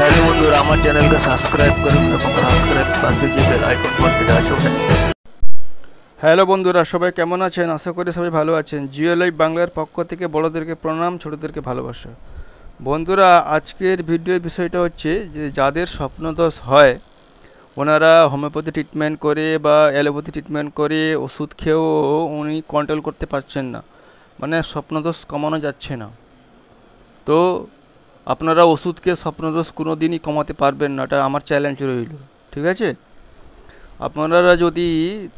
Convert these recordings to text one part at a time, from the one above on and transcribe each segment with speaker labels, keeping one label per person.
Speaker 1: Hello বন্ধুরা, আমার চ্যানেলকে সাবস্ক্রাইব করুন এবং সাবস্ক্রাইব পাশে যে বেল আইকন
Speaker 2: হ্যালো বন্ধুরা, সবাই কেমন আছেন? আশা করি সবাই ভালো আছেন। জিও লাইভ বাংলার পক্ষ থেকে বড়োদেরকে প্রণাম, ছোটোদেরকে ভালোবাসা। বন্ধুরা, আজকের ভিডিওর বিষয়টা হচ্ছে যে যাদের স্বপ্নদোষ হয়, ওনারা হোমিওপ্যাথি ট্রিটমেন্ট করে বা অ্যালোপ্যাথি ট্রিটমেন্ট করে, ওষুধ খেয়েও উনি কন্ট্রোল করতে পারছেন না। মানে স্বপ্নদোষ কমানো যাচ্ছে না। তো আপনারা ওষুধকে স্বপ্নদোষ কোনো দিনই কমাতে পারবেন না, এটা আমার চ্যালেঞ্জ রইল, ঠিক আছে? আপনারা যদি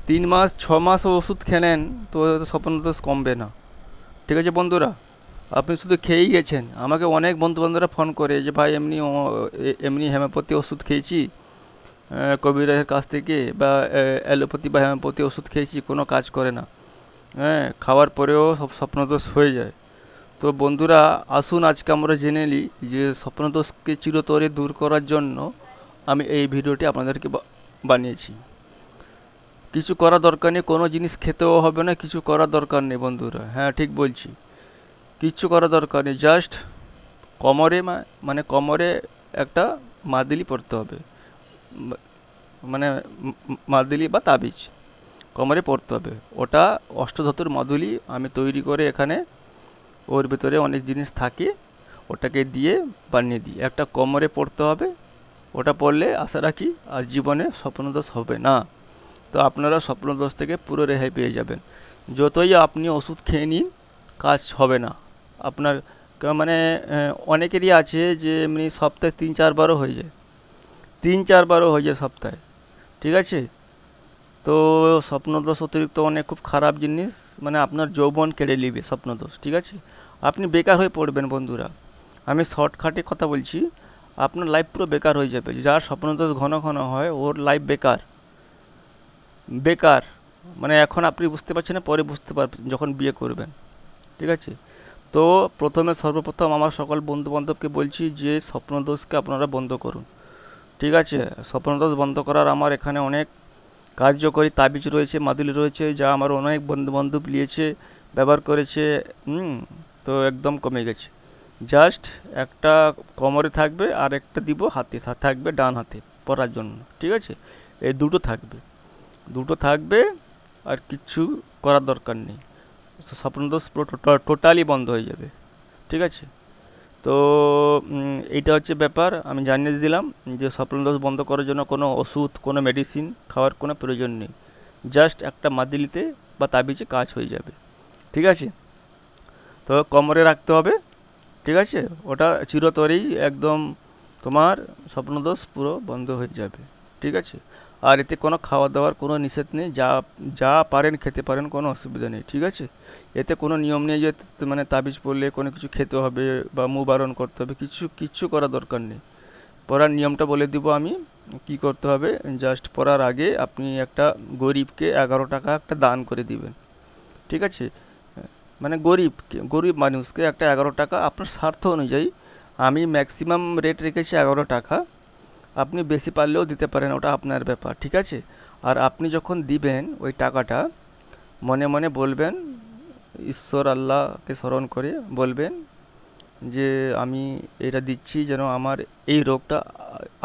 Speaker 2: তিন মাস, ছ মাস ওষুধ খেলেন, তো স্বপ্নদোষ কমবে না, ঠিক আছে বন্ধুরা? আপনি শুধু খেয়েই গেছেন, আমাকে অনেক বন্ধু বান্ধবরা ফোন করে যে, ভাই, এমনি এমনি হোমিওপ্যাথি ওষুধ খেয়েছি কবিরাজের কাছ থেকে, বা অ্যালোপ্যাথি বা হোমিওপ্যাথি ওষুধ খেয়েছি, কোনো কাজ করে না। হ্যাঁ খাওয়ার পরেও সব স্বপ্নদোষ হয়ে যায়। তো বন্ধুরা, আসুন আজকে আমরা জেনে নিই যে স্বপ্নদোষকে চিরতরে দূর করার জন্য আমি এই ভিডিওটি আপনাদেরকে বানিয়েছি। কিছু করা দরকার নেই, কোনো জিনিস খেতেও হবে না, কিছু করার দরকার নেই বন্ধুরা। হ্যাঁ ঠিক বলছি। কিচ্ছু করা দরকার নেই, জাস্ট কোমরে মানে কোমরে একটা মাদিলি পড়তে হবে। মানে মাদিলি বা তাবিজ কোমরে পড়তে হবে। ওটা অষ্টধাতুর মাদুলি আমি তৈরি করে এখানে ওর ভিতরে অনেক জিনিস থাকে, ওটাকে দিয়ে বানিয়ে দিই। একটা কোমরে পড়তে হবে, ওটা পড়লে আশা রাখি আর জীবনে স্বপ্নদোষ হবে না। তো আপনারা স্বপ্নদোষ থেকে পুরো রেহাই পেয়ে যাবেন। যতই আপনি ওষুধ খেয়ে নিন, কাজ হবে না। আপনার মানে অনেকেরই আছে যে এমনি সপ্তাহে তিন চারবারও হয়ে যায়। তিন চারবারও হয়ে যায় সপ্তাহে, ঠিক আছে? তো স্বপ্নদোষ অতিরিক্ত অনেক খুব খারাপ জিনিস মানে আপনার যৌবন কেড়ে নেবে স্বপ্নদোষ, ঠিক আছে? আপনি বেকার হয়ে পড়বেন বন্ধুরা। আমি শর্টকাটে কথা বলছি, আপনার লাইফ পুরো বেকার হয়ে যাবে। যার স্বপ্নদোষ ঘন ঘন হয়, ওর লাইফ বেকার। বেকার মানে এখন আপনি বুঝতে পারছেন না, পরে বুঝতে পারবেন যখন বিয়ে করবেন। ঠিক আছে? তো প্রথমে সর্বপ্রথম আমার সকল বন্ধু বান্ধবকে বলছি যে, স্বপ্নদোষকে আপনারা বন্ধ করুন। ঠিক আছে? স্বপ্নদোষ বন্ধ করার আমার এখানে অনেক কার্যকরী তাবিজ রয়েছে, মাদুলি রয়েছে, যা আমার অনেক বন্ধু বান্ধব নিয়েছে, ব্যবহার করেছে। তো একদম কমে গেছে। জাস্ট একটা কোমরে থাকবে আর একটা দিব হাতে থাকবে ডান হাতে পরার জন্য, ঠিক আছে? এই দুটো থাকবে। দুটো থাকবে আর কিচ্ছু করার দরকার নেই। স্বপ্নদোষ পুরো টোটালি বন্ধ হয়ে যাবে, ঠিক আছে? তো এইটা হচ্ছে ব্যাপার। আমি জানিয়ে দিলাম যে স্বপ্নদোষ বন্ধ করার জন্য কোনো ওষুধ, কোনো মেডিসিন খাওয়ার কোনো প্রয়োজন নেই। জাস্ট একটা মাদিলিতে বা তাবিজে কাজ হয়ে যাবে, ঠিক আছে? তো কোমরে রাখতে হবে, ঠিক আছে? ওটা চিরতরেই একদম তোমার স্বপ্নদোষ পুরো বন্ধ হয়ে যাবে, ঠিক আছে? আর এতে কোনো খাওয়া দাওয়ার কোনো নিষেধ নেই, যা যা পারেন খেতে পারেন, কোনো অসুবিধা নেই, ঠিক আছে? এতে কোনো নিয়ম নেই যে মানে তাবিজ পড়লে কোনো কিছু খেতে হবে বা মুখ বারণ করতে হবে, কিছু, কিচ্ছু করা দরকার নেই। পড়ার নিয়মটা বলে দিব আমি, কি করতে হবে? জাস্ট পড়ার আগে আপনি একটা গরিবকে এগারো টাকা একটা দান করে দিবেন, ঠিক আছে? মানে গরিব গরিব মানুষকে একটা এগারো টাকা আপনার স্বার্থ অনুযায়ী আমি ম্যাক্সিমাম রেট রেখেছি এগারো টাকা। আপনি বেশি পারলেও দিতে পারেন, ওটা আপনার ব্যাপার, ঠিক আছে? আর আপনি যখন দিবেন ওই টাকাটা, মনে মনে বলবেন, ঈশ্বর আল্লাহকে স্মরণ করে বলবেন যে আমি এটা দিচ্ছি যেন আমার এই রোগটা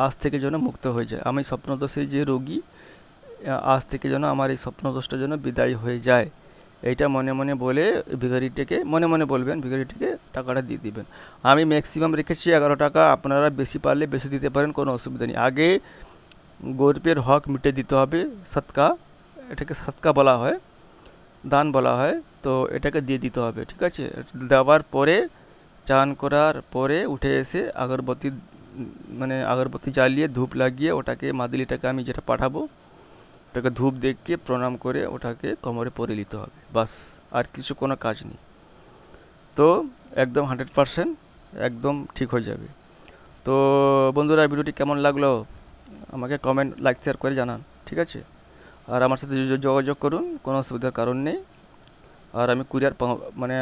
Speaker 2: আজ থেকে যেন মুক্ত হয়ে যায়। আমি স্বপ্নদোষে যে রোগী আজ থেকে যেন আমার এই স্বপ্নদোষটা যেন বিদায় হয়ে যায়। এইটা মনে মনে বলে ভিখারিটিকে মনে মনে বলবেন ভিখারিটিকে টাকাটা দিয়ে দিবেন। আমি ম্যাক্সিমাম রেখেছি এগারো টাকা আপনারা বেশি পারলে বেশি দিতে পারেন কোনো অসুবিধা নেই। আগে গরিবের হক মিটে দিতে হবে সৎকা এটাকে সৎকা বলা হয় দান বলা হয় তো এটাকে দিয়ে দিতে হবে ঠিক আছে? দেওয়ার পরে চান করার পরে উঠে এসে আগরবাতি উম, মানে আগরবাতি জ্বালিয়ে ধূপ লাগিয়ে ওটাকে মাদুলিটাকে আমি যেটা পাঠাবো ওটাকে ধূপ দেখিয়ে প্রণাম করে ওটাকে কোমরে পরে নিতে হবে। বাস, আর কিছু কোনো কাজ নেই। তো একদম হান্ড্রেড পারসেন্ট একদম ঠিক হয়ে যাবে। তো বন্ধুরা, ভিডিওটি কেমন লাগল? আমাকে কমেন্ট, লাইক, শেয়ার করে জানান, ঠিক আছে? আর আমার সাথে যোগাযোগ করুন, কোনো অসুবিধার কারণ নেই। আর আমি কুরিয়ার মানে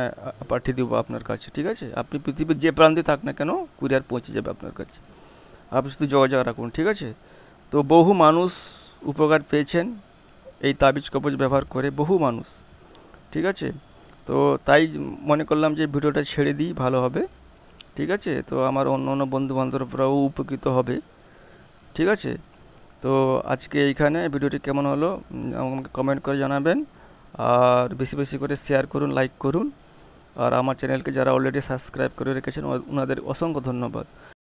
Speaker 2: পাঠিয়ে দেবো আপনার কাছে, ঠিক আছে? আপনি পৃথিবীর যে প্রান্তে থাক না কেন, কুরিয়ার পৌঁছে যাবে আপনার কাছে। আপনি শুধু যোগাযোগ রাখুন, ঠিক আছে? তো বহু মানুষ উপকার পেয়েছেন এই তাবিজ কবজ ব্যবহার করে বহু মানুষ, ঠিক আছে? তো তাই মনে করলাম যে ভিডিওটা ছেড়ে দিই, ভালো হবে, ঠিক আছে? তো আমার অন্য অন্য বন্ধু বান্ধবরাও উপকৃত হবে, ঠিক আছে? তো আজকে এইখানে ভিডিওটি কেমন হলো, আমাকে কমেন্ট করে জানাবেন, আর বেশি বেশি করে শেয়ার করুন লাইক করুন, আর আমার চ্যানেলকে যারা অলরেডি সাবস্ক্রাইব করে রেখেছেন, ওনাদের অসংখ্য ধন্যবাদ।